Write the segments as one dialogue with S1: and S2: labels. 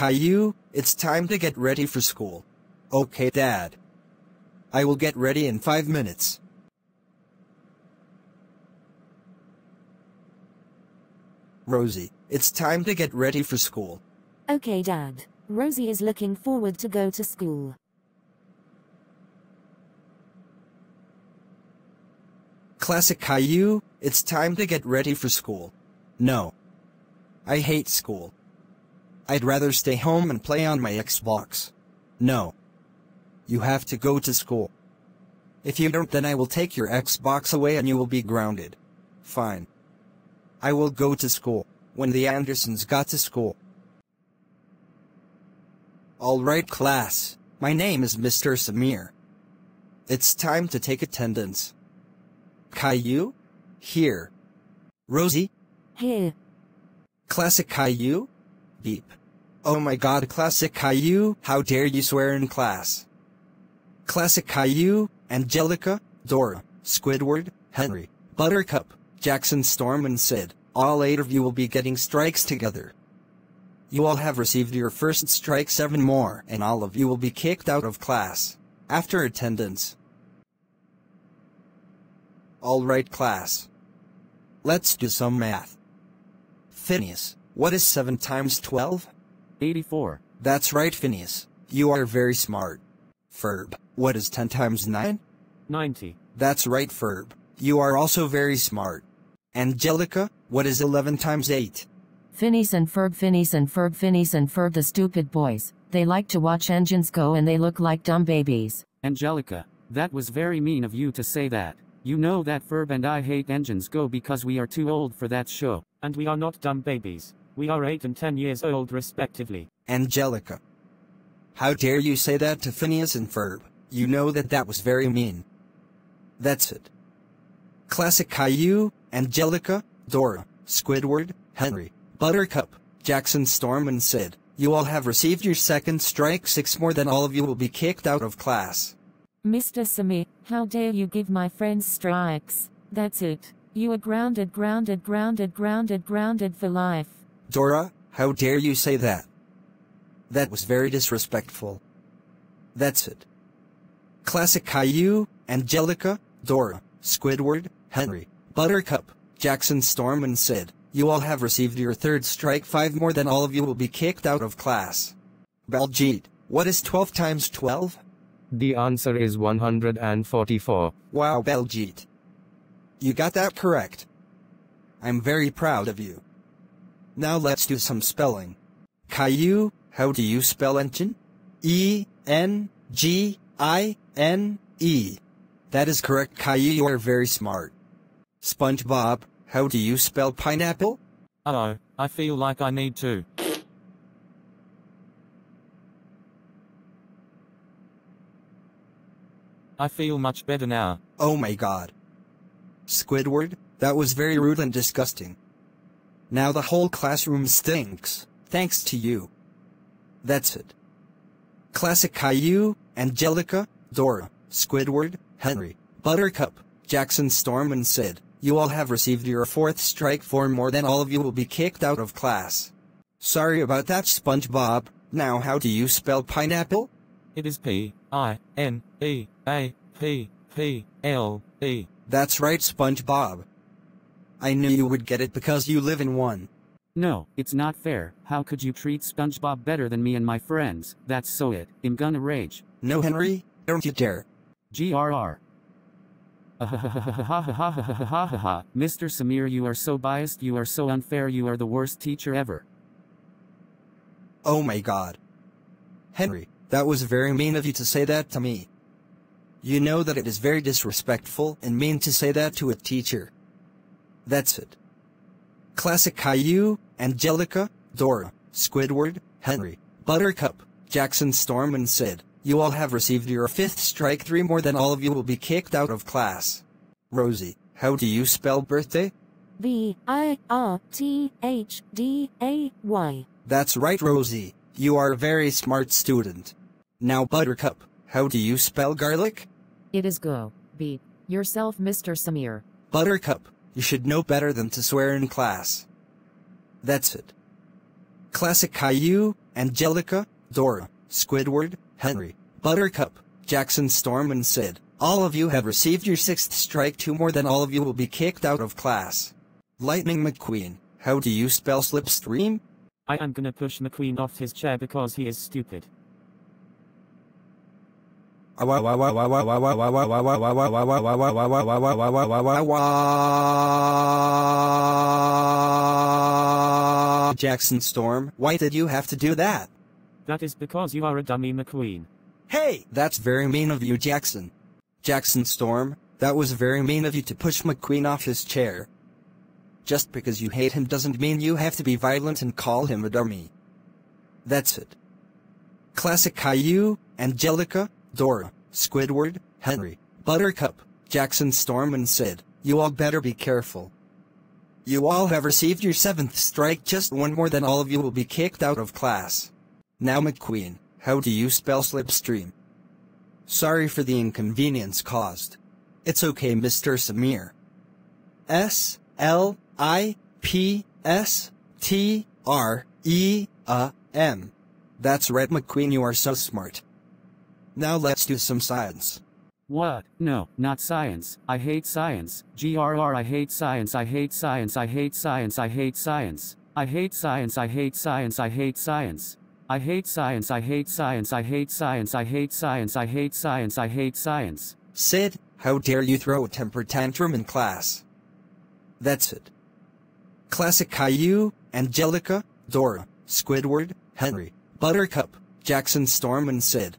S1: Caillou, it's time to get ready for school. Okay, Dad. I will get ready in five minutes. Rosie, it's time to get ready for school.
S2: Okay, Dad. Rosie is looking forward to go to school.
S1: Classic Caillou, it's time to get ready for school. No. I hate school. I'd rather stay home and play on my Xbox. No. You have to go to school. If you don't then I will take your Xbox away and you will be grounded. Fine. I will go to school, when the Andersons got to school. Alright class, my name is Mr. Samir. It's time to take attendance. Caillou? Here. Rosie?
S2: Here.
S1: Classic Caillou? Beep. Oh my god Classic Caillou, how dare you swear in class. Classic Caillou, Angelica, Dora, Squidward, Henry, Buttercup, Jackson Storm and Sid, all eight of you will be getting strikes together. You all have received your first strike seven more and all of you will be kicked out of class. After attendance. Alright class. Let's do some math. Phineas, what is 7 times 12?
S3: 84.
S1: That's right Phineas. You are very smart. Ferb, what is 10 times 9?
S3: 90.
S1: That's right Ferb. You are also very smart. Angelica, what is 11 times 8?
S2: Phineas and Ferb, Phineas and Ferb, Phineas and Ferb, the stupid boys. They like to watch engines go and they look like dumb babies.
S3: Angelica, that was very mean of you to say that. You know that Ferb and I hate engines go because we are too old for that show.
S4: And we are not dumb babies. We are 8 and 10 years old respectively.
S1: Angelica. How dare you say that to Phineas and Ferb? You know that that was very mean. That's it. Classic Caillou, Angelica, Dora, Squidward, Henry, Buttercup, Jackson Storm and Sid. You all have received your second strike six more than all of you will be kicked out of class.
S2: Mr. Samir, how dare you give my friends strikes? That's it. You are grounded, grounded, grounded, grounded, grounded for life.
S1: Dora, how dare you say that? That was very disrespectful. That's it. Classic Caillou, Angelica, Dora, Squidward, Henry, Buttercup, Jackson Storm and Sid. You all have received your third strike five more than all of you will be kicked out of class. Baljeet, what is 12 times 12?
S5: The answer is 144.
S1: Wow Baljeet. You got that correct. I'm very proud of you. Now let's do some spelling. Caillou, how do you spell engine? E N G I N E. That is correct, Caillou. You are very smart. SpongeBob, how do you spell pineapple?
S4: Oh, I feel like I need to. I feel much better now.
S1: Oh my god. Squidward, that was very rude and disgusting. Now the whole classroom stinks, thanks to you. That's it. Classic Caillou, Angelica, Dora, Squidward, Henry, Buttercup, Jackson Storm and Sid. You all have received your fourth strike for more than all of you will be kicked out of class. Sorry about that SpongeBob, now how do you spell pineapple?
S4: It is P I N E A P P L E.
S1: That's right SpongeBob. I knew you would get it because you live in one.
S3: No, it's not fair. How could you treat SpongeBob better than me and my friends? That's so it. I'm gonna rage.
S1: No Henry, don't you dare.
S3: GRR. Mr. Samir, you are so biased, you are so unfair, you are the worst teacher ever.
S1: Oh my god. Henry, that was very mean of you to say that to me. You know that it is very disrespectful and mean to say that to a teacher. That's it. Classic Caillou, Angelica, Dora, Squidward, Henry, Buttercup, Jackson Storm and Sid. You all have received your fifth strike three more than all of you will be kicked out of class. Rosie, how do you spell birthday?
S2: B I R T H D A Y.
S1: That's right Rosie, you are a very smart student. Now Buttercup, how do you spell garlic?
S2: It is go. Beat yourself, Mr. Samir.
S1: Buttercup, you should know better than to swear in class. That's it. Classic Caillou, Angelica, Dora, Squidward, Henry, Buttercup, Jackson Storm and Sid. All of you have received your sixth strike two more than all of you will be kicked out of class. Lightning McQueen, how do you spell slipstream?
S4: I am gonna push McQueen off his chair because he is stupid.
S1: Jackson Storm, why did you have to do that?
S4: That is because you are a dummy McQueen.
S1: Hey! That's very mean of you, Jackson. Jackson Storm, that was very mean of you to push McQueen off his chair. Just because you hate him doesn't mean you have to be violent and call him a dummy. That's it. Classic Caillou, Angelica, Dora, Squidward, Henry, Buttercup, Jackson Storm and Sid, you all better be careful. You all have received your seventh strike just one more than all of you will be kicked out of class. Now McQueen, how do you spell slipstream? Sorry for the inconvenience caused. It's okay Mr. Samir. S, L, I, P, S, T, R, E, A, M. That's right McQueen you are so smart. Now let's do some science.
S3: What? No, not science. I hate science. GRR I hate science. I hate science. I hate science. I hate science. I hate science. I hate science. I hate science. I hate science. I hate science. I hate science. I hate science. I hate science. I hate science.
S1: Sid, how dare you throw a temper tantrum in class? That's it. Classic Caillou, Angelica, Dora, Squidward, Henry, Buttercup, Jackson Storm and Sid.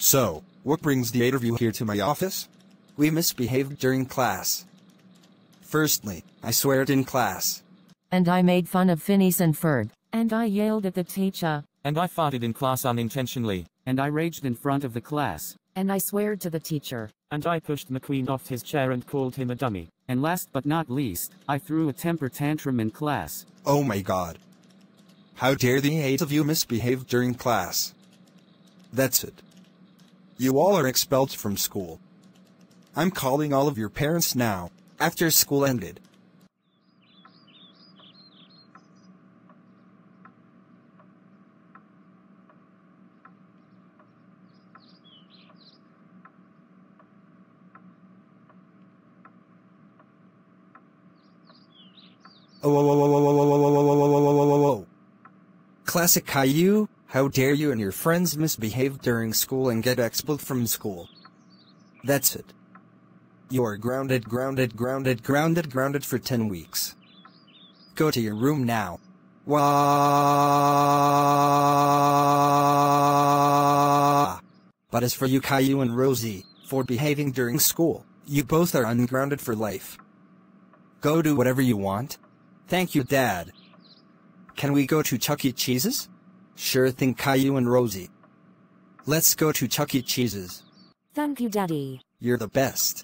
S1: So, what brings the eight of you here to my office? We misbehaved during class. Firstly, I swear it in class.
S2: And I made fun of Phineas and Ferb. And I yelled at the teacher.
S4: And I farted in class unintentionally.
S3: And I raged in front of the class.
S2: And I swear to the teacher.
S4: And I pushed McQueen off his chair and called him a dummy.
S3: And last but not least, I threw a temper tantrum in class.
S1: Oh my god. How dare the eight of you misbehave during class? That's it. You all are expelled from school. I'm calling all of your parents now, after school ended. Oh, whoa, whoa, whoa, whoa, whoa, whoa, whoa, whoa, whoa, whoa, whoa, whoa. Classic Caillou, how dare you and your friends misbehave during school and get expelled from school. That's it. You're grounded, grounded, grounded, grounded, grounded for 10 weeks. Go to your room now. Wah! But as for you Caillou and Rosie, for behaving during school, you both are ungrounded for life. Go do whatever you want. Thank you, Dad. Can we go to Chuck E. Cheese's? Sure thing, Caillou and Rosie. Let's go to Chuck E. Cheese's.
S6: Thank you, Daddy.
S1: You're the best.